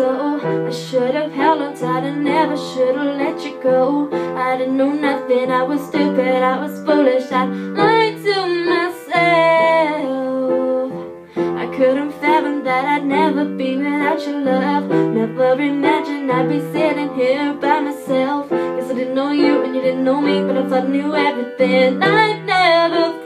so. I should have held on tight and never should have let you go. I didn't know nothing, I was stupid, I was foolish. I lied to myself. I couldn't fathom that I'd never be without your love. Never imagined I'd be sitting here by myself. Guess I didn't know you and you didn't know me But I thought I knew everything. I'd never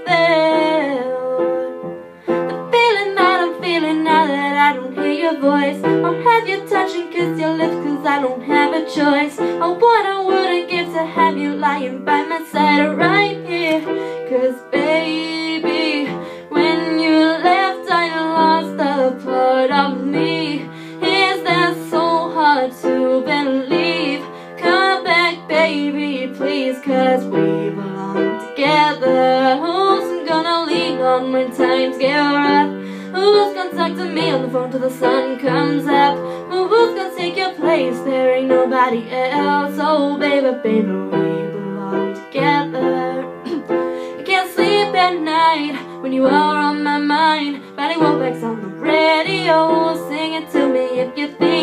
voice. I'll have you touch and kiss your lips cause I don't have a choice. Oh, what I wouldn't give to have you lying by my side right here. Cause baby, when you left I lost a part of me. Is that so hard to believe? Come back baby, please cause we belong together. Who's gonna lean on when times get rough? Who's gonna talk to me on the phone till the sun comes up? Who's gonna take your place? There ain't nobody else. Oh, baby, baby, we belong together. I can't sleep at night when you are on my mind. Riding Wopex on the radio, sing it to me if you think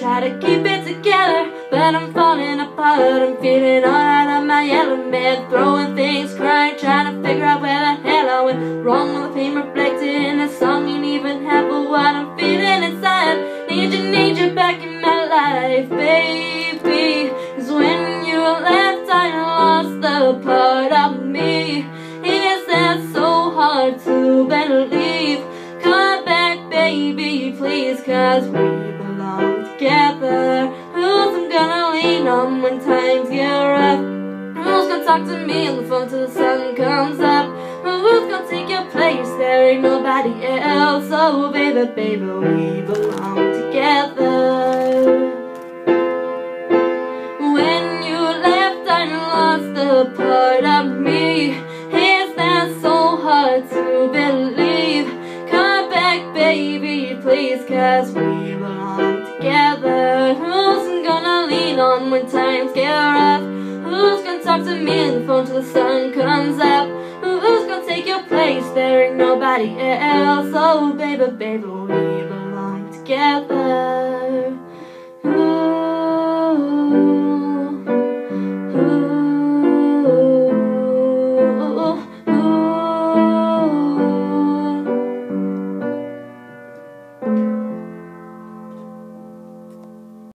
Try to keep it together But I'm falling apart. I'm feeling all out of my element Throwing things, crying Trying to figure out where the hell I went wrong. The pain reflected in the song Ain't even half of what I'm feeling inside Need you, need you back in my life, baby. Cause when you left I lost the part of me. Is that so hard to believe? Come back, baby, please, cause we together. Who's I'm gonna lean on when times get rough? Who's gonna talk to me on the phone till the sun comes up? Who's gonna take your place? There ain't nobody else. Oh, baby, baby, we belong together. When you left, I lost a part of me. Is that so hard to believe? Come back baby, please, cause we belong together. Who's gonna lean on when times get rough? Who's gonna talk to me on the phone till the sun comes up? Who's gonna take your place? There ain't nobody else. Oh, baby, baby, we belong together.